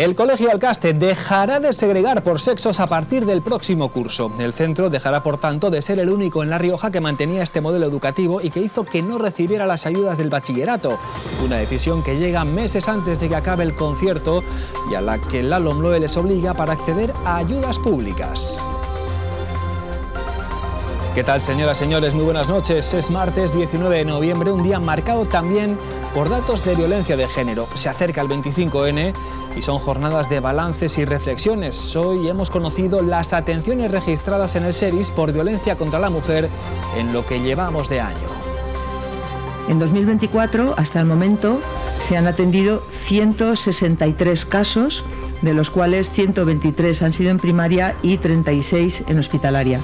El Colegio Alcaste dejará de segregar por sexos a partir del próximo curso. El centro dejará, por tanto, de ser el único en La Rioja que mantenía este modelo educativo y que hizo que no recibiera las ayudas del bachillerato. Una decisión que llega meses antes de que acabe el concierto y a la que la LOMLOE les obliga para acceder a ayudas públicas. ¿Qué tal, señoras señores? Muy buenas noches. Es martes 19 de noviembre, un día marcado también por datos de violencia de género. Se acerca el 25N y son jornadas de balances y reflexiones. Hoy hemos conocido las atenciones registradas en el SERIS por violencia contra la mujer en lo que llevamos de año. En 2024, hasta el momento, se han atendido 163 casos, de los cuales 123 han sido en primaria y 36 en hospitalaria.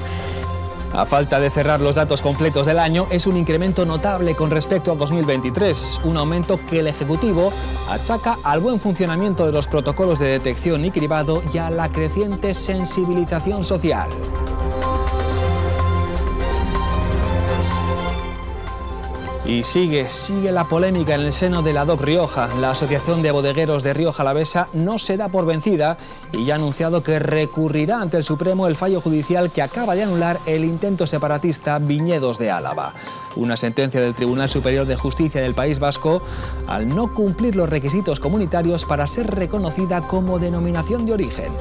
A falta de cerrar los datos completos del año, es un incremento notable con respecto a 2023, un aumento que el Ejecutivo achaca al buen funcionamiento de los protocolos de detección y cribado y a la creciente sensibilización social. Y sigue, sigue la polémica en el seno de la DOC Rioja. La Asociación de Bodegueros de Rioja Alavesa no se da por vencida y ya ha anunciado que recurrirá ante el Supremo el fallo judicial que acaba de anular el intento separatista Viñedos de Álava. Una sentencia del Tribunal Superior de Justicia del País Vasco al no cumplir los requisitos comunitarios para ser reconocida como denominación de origen.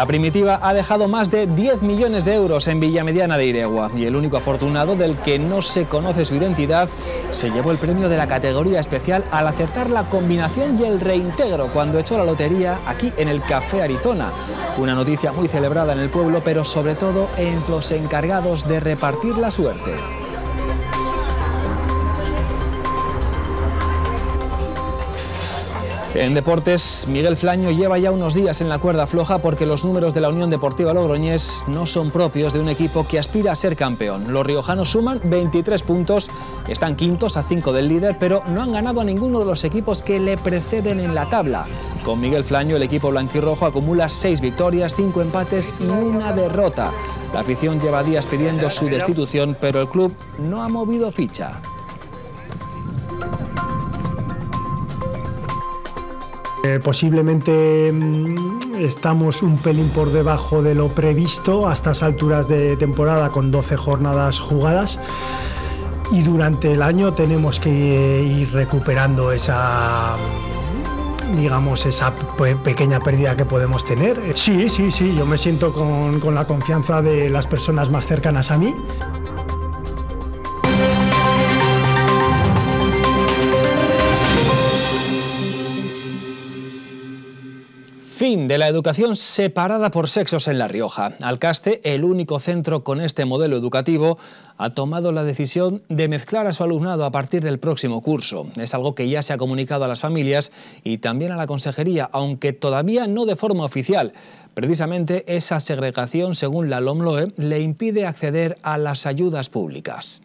La primitiva ha dejado más de 10 millones de euros en Villamediana de Iregua y el único afortunado del que no se conoce su identidad se llevó el premio de la categoría especial al acertar la combinación y el reintegro cuando echó la lotería aquí en el Café Arizona. Una noticia muy celebrada en el pueblo, pero sobre todo entre los encargados de repartir la suerte. En deportes, Miguel Flaño lleva ya unos días en la cuerda floja porque los números de la Unión Deportiva Logroñés no son propios de un equipo que aspira a ser campeón. Los riojanos suman 23 puntos, están quintos a 5 del líder, pero no han ganado a ninguno de los equipos que le preceden en la tabla. Con Miguel Flaño, el equipo blanquirrojo acumula 6 victorias, 5 empates y una derrota. La afición lleva días pidiendo su destitución, pero el club no ha movido ficha. Eh, posiblemente mm, estamos un pelín por debajo de lo previsto a estas alturas de temporada con 12 jornadas jugadas y durante el año tenemos que ir recuperando esa digamos esa pequeña pérdida que podemos tener. Sí, sí, sí, yo me siento con, con la confianza de las personas más cercanas a mí. Fin de la educación separada por sexos en La Rioja. Alcaste, el único centro con este modelo educativo, ha tomado la decisión de mezclar a su alumnado a partir del próximo curso. Es algo que ya se ha comunicado a las familias y también a la consejería, aunque todavía no de forma oficial. Precisamente esa segregación, según la LOMLOE, le impide acceder a las ayudas públicas.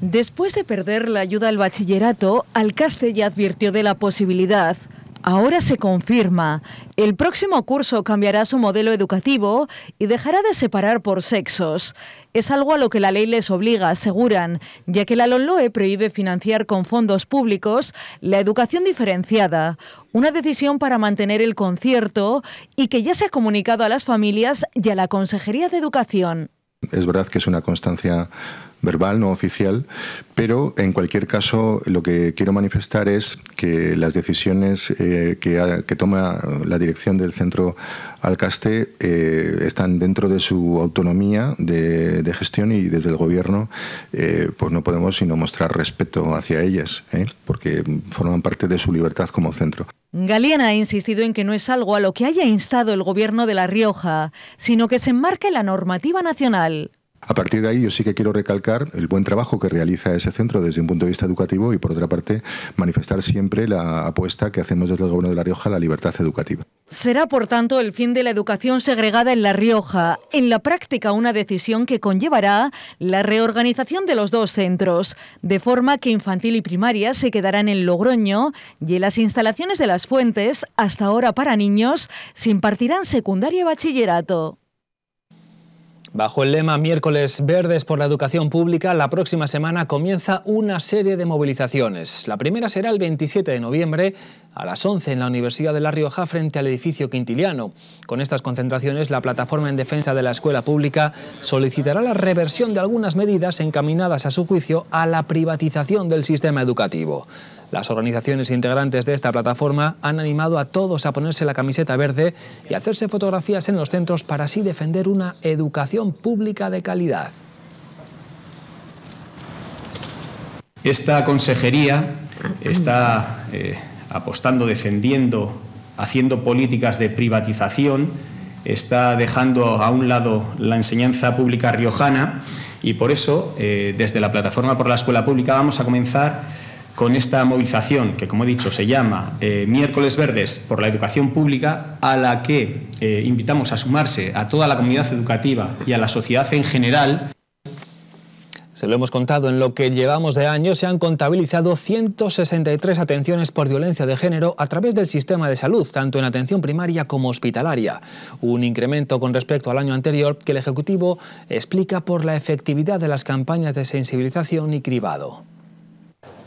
Después de perder la ayuda al bachillerato, Alcaste ya advirtió de la posibilidad Ahora se confirma. El próximo curso cambiará su modelo educativo y dejará de separar por sexos. Es algo a lo que la ley les obliga, aseguran, ya que la LONLOE prohíbe financiar con fondos públicos la educación diferenciada, una decisión para mantener el concierto y que ya se ha comunicado a las familias y a la Consejería de Educación. Es verdad que es una constancia verbal, no oficial, pero en cualquier caso lo que quiero manifestar es que las decisiones eh, que, toma la dirección del centro Alcaste eh, están dentro de su autonomía de, gestión y desde el gobierno eh, pues no podemos sino mostrar respeto hacia ellas, porque forman parte de su libertad como centro. Galeana ha insistido en que no es algo a lo que haya instado el gobierno de La Rioja, sino que se enmarca en la normativa nacional. A partir de ahí yo sí que quiero recalcar el buen trabajo que realiza ese centro desde un punto de vista educativo y por otra parte manifestar siempre la apuesta que hacemos desde el Gobierno de La Rioja a la libertad educativa. Será, por tanto, el fin de la educación segregada en La Rioja, en la práctica una decisión que conllevará la reorganización de los dos centros, de forma que infantil y primaria se quedarán en Logroño y en las instalaciones de las fuentes, hasta ahora para niños, se impartirán secundaria y bachillerato. Bajo el lema Miércoles Verdes por la Educación Pública, la próxima semana comienza una serie de movilizaciones. La primera será el 27 de noviembre a las 11 en la Universidad de La Rioja frente al edificio Quintiliano. Con estas concentraciones, la Plataforma en Defensa de la Escuela Pública solicitará la reversión de algunas medidas encaminadas a su juicio a la privatización del sistema educativo. Las organizaciones integrantes de esta plataforma han animado a todos a ponerse la camiseta verde y hacerse fotografías en los centros para así defender una educación pública de calidad. Esta consejería está eh, apostando, defendiendo, haciendo políticas de privatización, está dejando a un lado la enseñanza pública riojana y por eso, eh, desde la Plataforma por la Escuela Pública, vamos a comenzar con esta movilización que, como he dicho, se llama eh, Miércoles Verdes por la Educación Pública, a la que eh, invitamos a sumarse a toda la comunidad educativa y a la sociedad en general. Se lo hemos contado, en lo que llevamos de año se han contabilizado 163 atenciones por violencia de género a través del sistema de salud, tanto en atención primaria como hospitalaria. Un incremento con respecto al año anterior que el Ejecutivo explica por la efectividad de las campañas de sensibilización y cribado.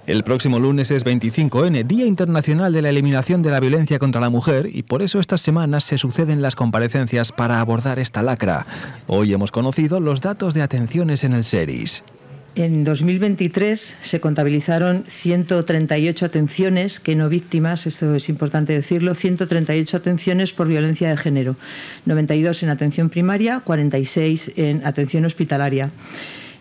El próximo lunes es 25N, Día Internacional de la Eliminación de la Violencia contra la Mujer, y por eso estas semanas se suceden las comparecencias para abordar esta lacra. Hoy hemos conocido los datos de atenciones en el SERIS. En 2023 se contabilizaron 138 atenciones que no víctimas, esto es importante decirlo, 138 atenciones por violencia de género, 92 en atención primaria, 46 en atención hospitalaria.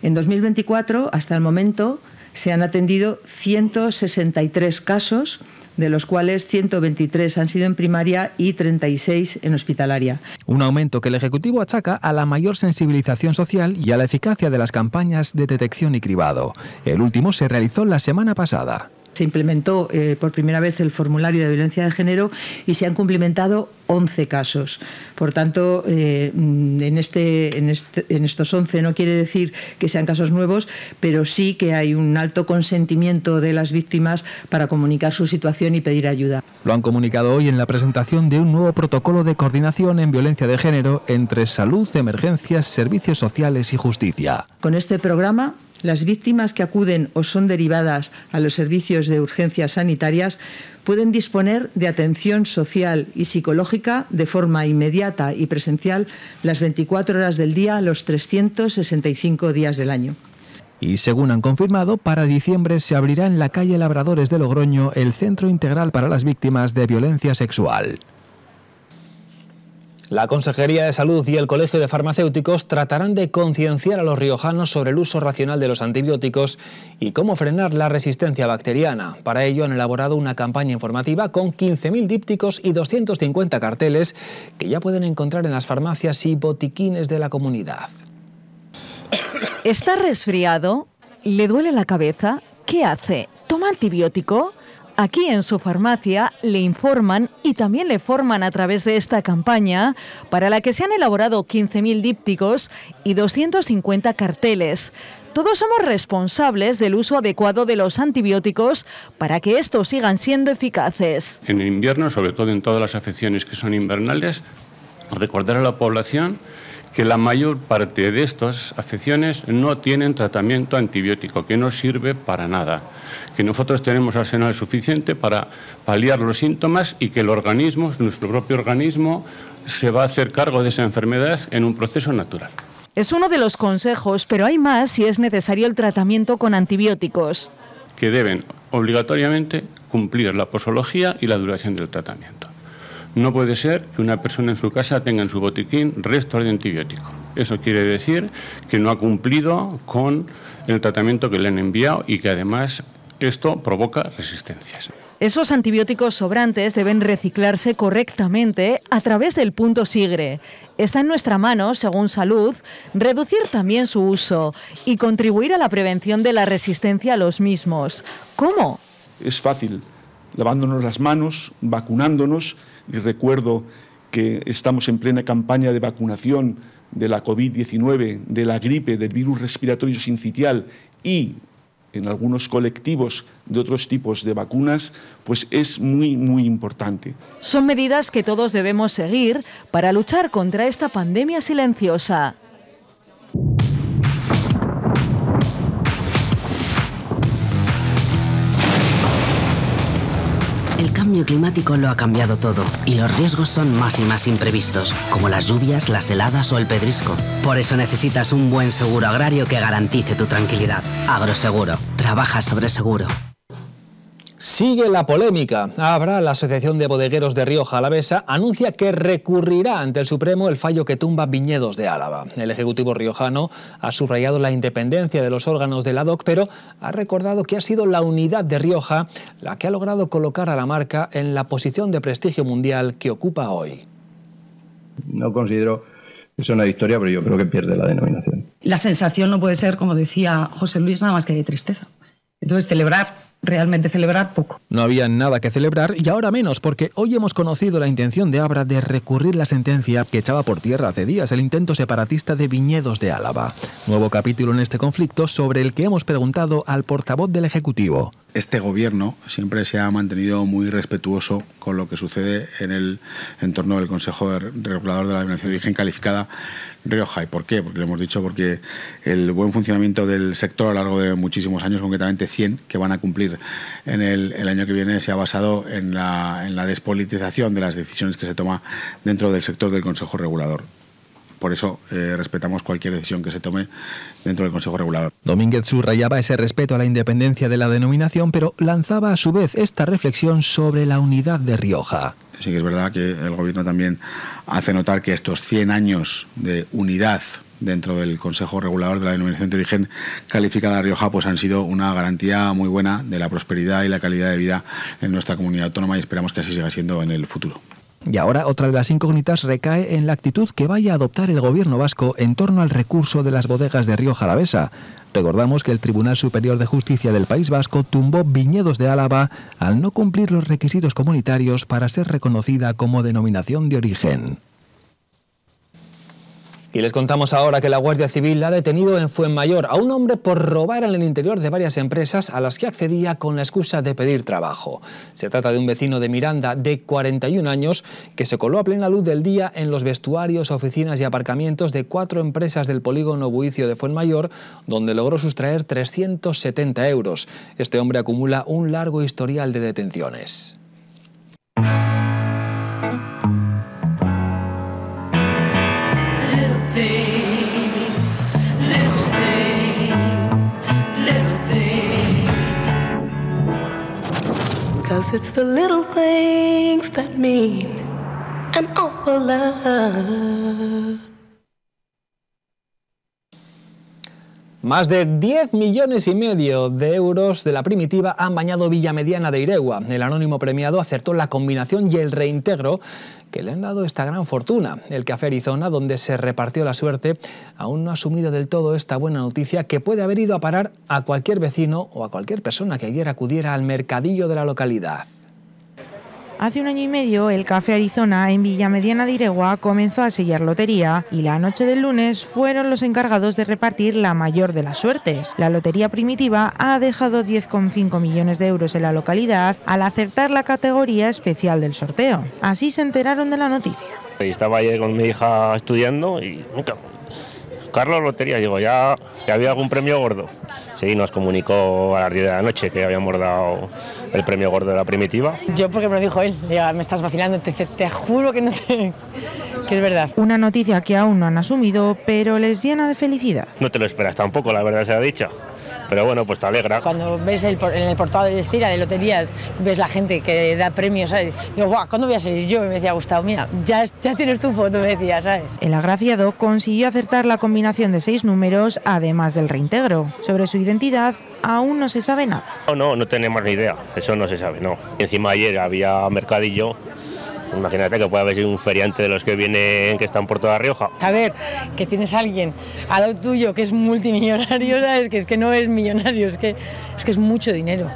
En 2024, hasta el momento, se han atendido 163 casos, de los cuales 123 han sido en primaria y 36 en hospitalaria. Un aumento que el Ejecutivo achaca a la mayor sensibilización social y a la eficacia de las campañas de detección y cribado. El último se realizó la semana pasada. Se implementó eh, por primera vez el formulario de violencia de género y se han cumplimentado 11 casos. Por tanto, eh, en, este, en, este, en estos 11 no quiere decir que sean casos nuevos, pero sí que hay un alto consentimiento de las víctimas para comunicar su situación y pedir ayuda. Lo han comunicado hoy en la presentación de un nuevo protocolo de coordinación en violencia de género entre salud, emergencias, servicios sociales y justicia. Con este programa las víctimas que acuden o son derivadas a los servicios de urgencias sanitarias pueden disponer de atención social y psicológica de forma inmediata y presencial las 24 horas del día, los 365 días del año. Y según han confirmado, para diciembre se abrirá en la calle Labradores de Logroño el Centro Integral para las Víctimas de Violencia Sexual. La Consejería de Salud y el Colegio de Farmacéuticos tratarán de concienciar a los riojanos sobre el uso racional de los antibióticos y cómo frenar la resistencia bacteriana. Para ello han elaborado una campaña informativa con 15.000 dípticos y 250 carteles que ya pueden encontrar en las farmacias y botiquines de la comunidad. ¿Está resfriado? ¿Le duele la cabeza? ¿Qué hace? ¿Toma antibiótico? Aquí en su farmacia le informan y también le forman a través de esta campaña para la que se han elaborado 15.000 dípticos y 250 carteles. Todos somos responsables del uso adecuado de los antibióticos para que estos sigan siendo eficaces. En invierno, sobre todo en todas las afecciones que son invernales, recordar a la población que la mayor parte de estas afecciones no tienen tratamiento antibiótico, que no sirve para nada, que nosotros tenemos arsenal suficiente para paliar los síntomas y que el organismo, nuestro propio organismo, se va a hacer cargo de esa enfermedad en un proceso natural. Es uno de los consejos, pero hay más si es necesario el tratamiento con antibióticos. Que deben obligatoriamente cumplir la posología y la duración del tratamiento. No puede ser que una persona en su casa tenga en su botiquín restos de antibiótico. Eso quiere decir que no ha cumplido con el tratamiento que le han enviado y que además esto provoca resistencias. Esos antibióticos sobrantes deben reciclarse correctamente a través del punto SIGRE. Está en nuestra mano, según Salud, reducir también su uso y contribuir a la prevención de la resistencia a los mismos. ¿Cómo? Es fácil, lavándonos las manos, vacunándonos y recuerdo que estamos en plena campaña de vacunación de la COVID-19, de la gripe, del virus respiratorio sincitial y en algunos colectivos de otros tipos de vacunas, pues es muy, muy importante. Son medidas que todos debemos seguir para luchar contra esta pandemia silenciosa. Cambio climático lo ha cambiado todo y los riesgos son más y más imprevistos, como las lluvias, las heladas o el pedrisco. Por eso necesitas un buen seguro agrario que garantice tu tranquilidad. Agroseguro. Trabaja sobre seguro. Sigue la polémica. Abra, la Asociación de Bodegueros de Rioja Alavesa, anuncia que recurrirá ante el Supremo el fallo que tumba viñedos de Álava. El Ejecutivo riojano ha subrayado la independencia de los órganos de la DOC, pero ha recordado que ha sido la unidad de Rioja la que ha logrado colocar a la marca en la posición de prestigio mundial que ocupa hoy. No considero que sea una victoria, pero yo creo que pierde la denominación. La sensación no puede ser, como decía José Luis, nada más que de tristeza. Entonces, celebrar realmente celebrar poco. No había nada que celebrar y ahora menos, porque hoy hemos conocido la intención de Abra de recurrir la sentencia que echaba por tierra hace días el intento separatista de viñedos de Álava. Nuevo capítulo en este conflicto sobre el que hemos preguntado al portavoz del Ejecutivo. Este gobierno siempre se ha mantenido muy respetuoso con lo que sucede en el entorno del Consejo Regulador de la Denominación de Origen Calificada Rioja. ¿Y por qué? Porque le hemos dicho porque el buen funcionamiento del sector a lo largo de muchísimos años, concretamente 100 que van a cumplir en el, el año que viene, se ha basado en la, en la despolitización de las decisiones que se toma dentro del sector del Consejo Regulador por eso eh, respetamos cualquier decisión que se tome dentro del Consejo Regulador. Domínguez subrayaba ese respeto a la independencia de la denominación, pero lanzaba a su vez esta reflexión sobre la unidad de Rioja. Sí que es verdad que el Gobierno también hace notar que estos 100 años de unidad dentro del Consejo Regulador de la Denominación de Origen Calificada de Rioja pues han sido una garantía muy buena de la prosperidad y la calidad de vida en nuestra comunidad autónoma y esperamos que así siga siendo en el futuro. Y ahora otra de las incógnitas recae en la actitud que vaya a adoptar el gobierno vasco en torno al recurso de las bodegas de Río Jalavesa. Recordamos que el Tribunal Superior de Justicia del País Vasco tumbó viñedos de Álava al no cumplir los requisitos comunitarios para ser reconocida como denominación de origen. Y les contamos ahora que la Guardia Civil ha detenido en Fuenmayor a un hombre por robar en el interior de varias empresas a las que accedía con la excusa de pedir trabajo. Se trata de un vecino de Miranda de 41 años que se coló a plena luz del día en los vestuarios, oficinas y aparcamientos de cuatro empresas del polígono Buicio de Fuenmayor, donde logró sustraer 370 euros. Este hombre acumula un largo historial de detenciones. Cause it's the little things that mean an awful lot. Más de 10 millones y medio de euros de la primitiva han bañado Villa Mediana de Iregua. El anónimo premiado acertó la combinación y el reintegro que le han dado esta gran fortuna. El Café Arizona, donde se repartió la suerte, aún no ha asumido del todo esta buena noticia que puede haber ido a parar a cualquier vecino o a cualquier persona que ayer acudiera al mercadillo de la localidad. Hace un año y medio, el Café Arizona en Villa Mediana de Iregua comenzó a sellar lotería y la noche del lunes fueron los encargados de repartir la mayor de las suertes. La lotería primitiva ha dejado 10,5 millones de euros en la localidad al acertar la categoría especial del sorteo. Así se enteraron de la noticia. Estaba ayer con mi hija estudiando y nunca. Carlos Lotería, digo, ¿ya, ¿ya había algún premio gordo? Sí, nos comunicó a las 10 de la noche que habíamos dado el premio gordo de la primitiva. Yo porque me lo dijo él, ya me estás vacilando, te, te juro que no te, que es verdad. Una noticia que aún no han asumido, pero les llena de felicidad. No te lo esperas tampoco, la verdad sea dicha. Pero bueno, pues te alegra. Cuando ves el, en el portal de Estira de loterías, ves la gente que da premios, ¿sabes? Digo, guau, ¿cuándo voy a salir yo? Y me decía Gustavo, mira, ya, ya tienes tu foto, me decía, ¿sabes? El agraciado consiguió acertar la combinación de seis números, además del reintegro. Sobre su identidad aún no se sabe nada. No, no, no tenemos ni idea, eso no se sabe, no. Encima ayer había mercadillo Imagínate que puede haber un feriante de los que vienen, que están por toda Rioja. A ver, que tienes a alguien al lado tuyo que es multimillonario, ¿sabes? Que es que no es millonario, es que es, que es mucho dinero.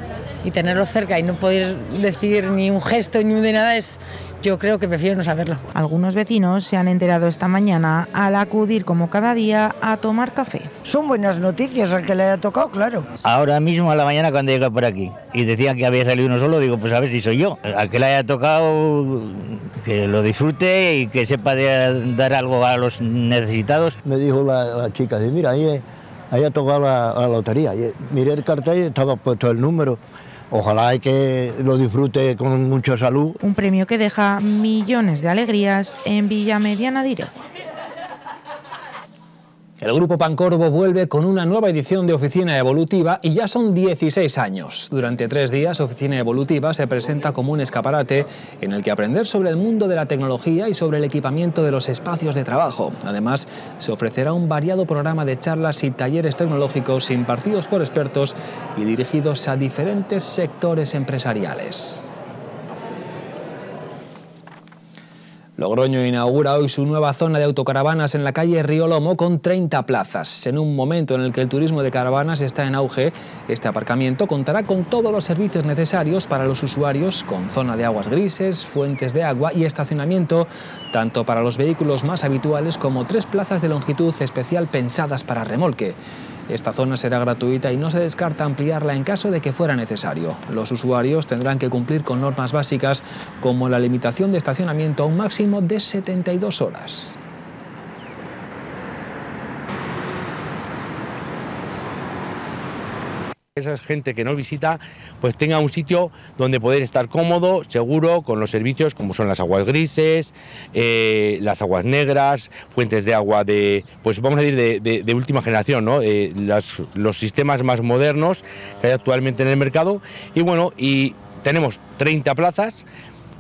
Y tenerlo cerca y no poder decir ni un gesto ni un de nada es, yo creo que prefiero no saberlo. Algunos vecinos se han enterado esta mañana al acudir como cada día a tomar café. Son buenas noticias al que le haya tocado, claro. Ahora mismo a la mañana cuando llegué por aquí y decían que había salido uno solo, digo, pues a ver si soy yo. Al que le haya tocado, que lo disfrute y que sepa de dar algo a los necesitados. Me dijo la, la chica, dice, mira, ahí, ahí ha tocado la, la lotería. Y miré el cartel y estaba puesto el número Ojalá y que lo disfrute con mucha salud. Un premio que deja millones de alegrías en Villa Mediana. El Grupo Pancorvo vuelve con una nueva edición de Oficina Evolutiva y ya son 16 años. Durante tres días, Oficina Evolutiva se presenta como un escaparate en el que aprender sobre el mundo de la tecnología y sobre el equipamiento de los espacios de trabajo. Además, se ofrecerá un variado programa de charlas y talleres tecnológicos impartidos por expertos y dirigidos a diferentes sectores empresariales. Logroño inaugura hoy su nueva zona de autocaravanas en la calle Río Lomo con 30 plazas. En un momento en el que el turismo de caravanas está en auge, este aparcamiento contará con todos los servicios necesarios para los usuarios, con zona de aguas grises, fuentes de agua y estacionamiento, tanto para los vehículos más habituales como tres plazas de longitud especial pensadas para remolque. Esta zona será gratuita y no se descarta ampliarla en caso de que fuera necesario. Los usuarios tendrán que cumplir con normas básicas como la limitación de estacionamiento a un máximo de 72 horas. Esa gente que nos visita pues tenga un sitio donde poder estar cómodo, seguro, con los servicios como son las aguas grises, eh, las aguas negras, fuentes de agua de, pues vamos a decir, de, última generación, ¿no? Eh, los sistemas más modernos que hay actualmente en el mercado. Y bueno, y tenemos 30 plazas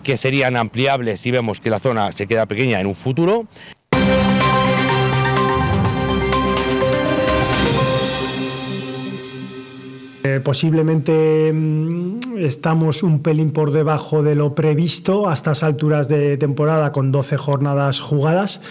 que serían ampliables si vemos que la zona se queda pequeña en un futuro. Eh, posiblemente mm, estamos un pelín por debajo de lo previsto a estas alturas de temporada con 12 jornadas jugadas.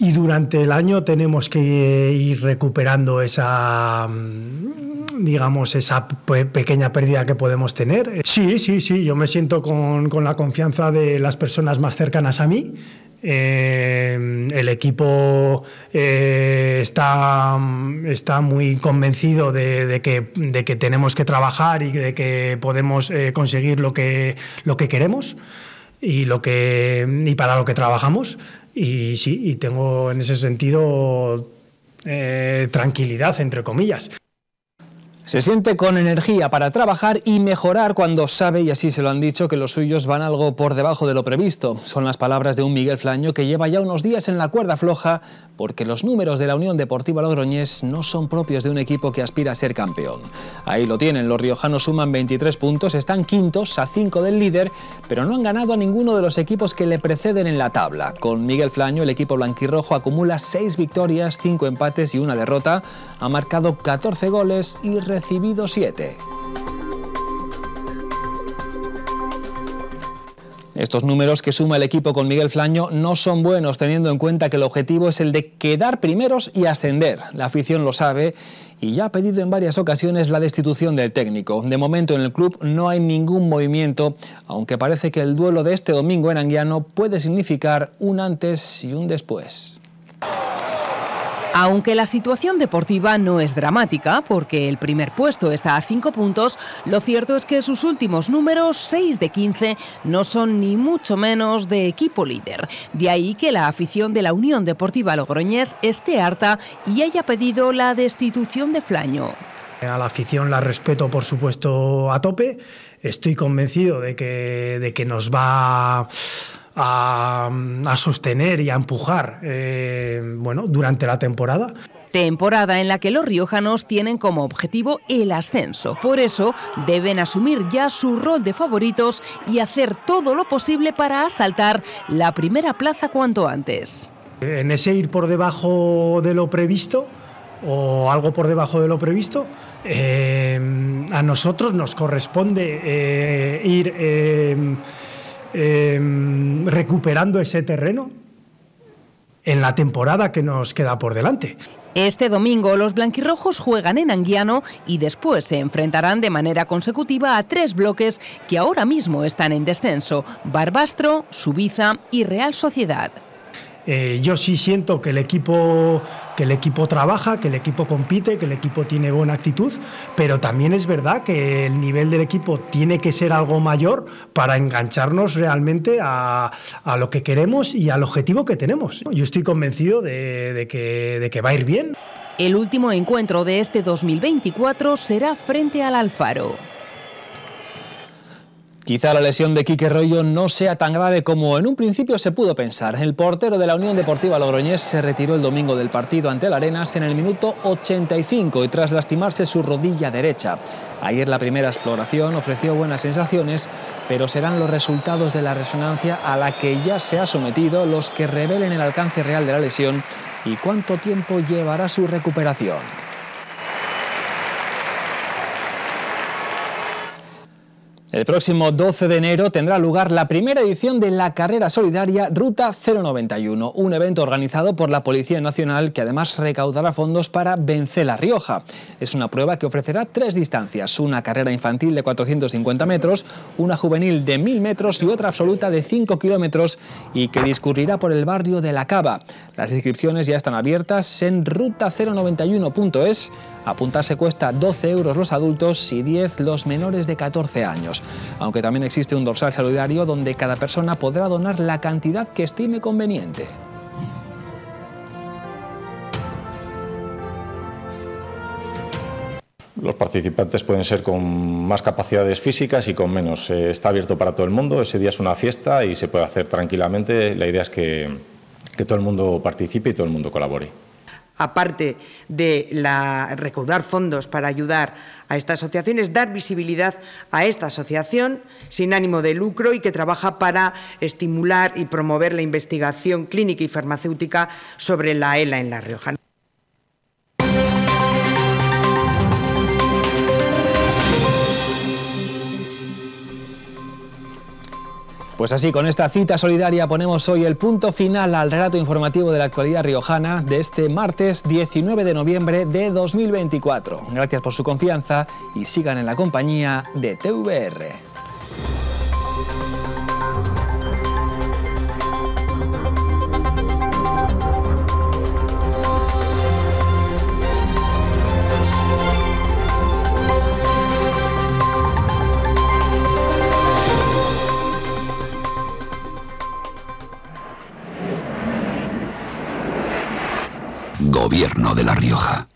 Y durante el año tenemos que ir recuperando esa, mm, digamos, esa pequeña pérdida que podemos tener. Sí, sí, sí, yo me siento con la confianza de las personas más cercanas a mí. Eh, el equipo eh, está, está, muy convencido de, que, tenemos que trabajar y de que podemos eh, conseguir lo que, lo que queremos y, lo que, y para lo que trabajamos. Y sí, y tengo en ese sentido tranquilidad, entre comillas. Se siente con energía para trabajar y mejorar cuando sabe, y así se lo han dicho, que los suyos van algo por debajo de lo previsto. Son las palabras de un Miguel Flaño que lleva ya unos días en la cuerda floja porque los números de la Unión Deportiva Logroñés no son propios de un equipo que aspira a ser campeón. Ahí lo tienen, los riojanos suman 23 puntos, están quintos a 5 del líder, pero no han ganado a ninguno de los equipos que le preceden en la tabla. Con Miguel Flaño, el equipo blanquirrojo acumula 6 victorias, 5 empates y una derrota, ha marcado 14 goles y recibido 7. Estos números que suma el equipo con Miguel Flaño no son buenos teniendo en cuenta que el objetivo es el de quedar primeros y ascender. La afición lo sabe y ya ha pedido en varias ocasiones la destitución del técnico. De momento en el club no hay ningún movimiento, aunque parece que el duelo de este domingo en Anguiano puede significar un antes y un después. Aunque la situación deportiva no es dramática, porque el primer puesto está a 5 puntos, lo cierto es que sus últimos números, 6 de 15, no son ni mucho menos de equipo líder. De ahí que la afición de la Unión Deportiva Logroñés esté harta y haya pedido la destitución de Flaño. A la afición la respeto, por supuesto, a tope. Estoy convencido de que, de que nos va a, sostener y a empujar eh, bueno, durante la temporada. Temporada en la que los riojanos tienen como objetivo el ascenso. Por eso deben asumir ya su rol de favoritos y hacer todo lo posible para asaltar la primera plaza cuanto antes. En ese ir por debajo de lo previsto o algo por debajo de lo previsto, eh, a nosotros nos corresponde eh, ir Em, recuperando ese terreno en la temporada que nos queda por delante. Este domingo los blanquirrojos juegan en Anguiano y después se enfrentarán de manera consecutiva a tres bloques que ahora mismo están en descenso, Barbastro, Subiza y Real Sociedad. Eh, yo sí siento que el equipo que el equipo trabaja, que el equipo compite, que el equipo tiene buena actitud, pero también es verdad que el nivel del equipo tiene que ser algo mayor para engancharnos realmente a, lo que queremos y al objetivo que tenemos. Yo estoy convencido de, que, de que va a ir bien. El último encuentro de este 2024 será frente al Alfaro. Quizá la lesión de Quique Rollo no sea tan grave como en un principio se pudo pensar. El portero de la Unión Deportiva Logroñés se retiró el domingo del partido ante el Arenas en el minuto 85 y tras lastimarse su rodilla derecha. Ayer la primera exploración ofreció buenas sensaciones, pero serán los resultados de la resonancia a la que ya se ha sometido los que revelen el alcance real de la lesión y cuánto tiempo llevará su recuperación. El próximo 12 de enero tendrá lugar la primera edición de la carrera solidaria Ruta 091, un evento organizado por la Policía Nacional que además recaudará fondos para Vencer La Rioja. Es una prueba que ofrecerá tres distancias, una carrera infantil de 450 metros, una juvenil de 1000 metros y otra absoluta de 5 kilómetros y que discurrirá por el barrio de La Cava. Las inscripciones ya están abiertas en ruta091.es. Apuntarse cuesta 12 euros los adultos y 10 los menores de 14 años aunque también existe un dorsal solidario donde cada persona podrá donar la cantidad que estime conveniente. Los participantes pueden ser con más capacidades físicas y con menos. Eh, está abierto para todo el mundo, ese día es una fiesta y se puede hacer tranquilamente. La idea es que, que todo el mundo participe y todo el mundo colabore aparte de recaudar fondos para ayudar a esta asociación, es dar visibilidad a esta asociación sin ánimo de lucro y que trabaja para estimular y promover la investigación clínica y farmacéutica sobre la ELA en La Rioja. Pues así, con esta cita solidaria ponemos hoy el punto final al relato informativo de la actualidad riojana de este martes 19 de noviembre de 2024. Gracias por su confianza y sigan en la compañía de TVR. Gobierno de La Rioja.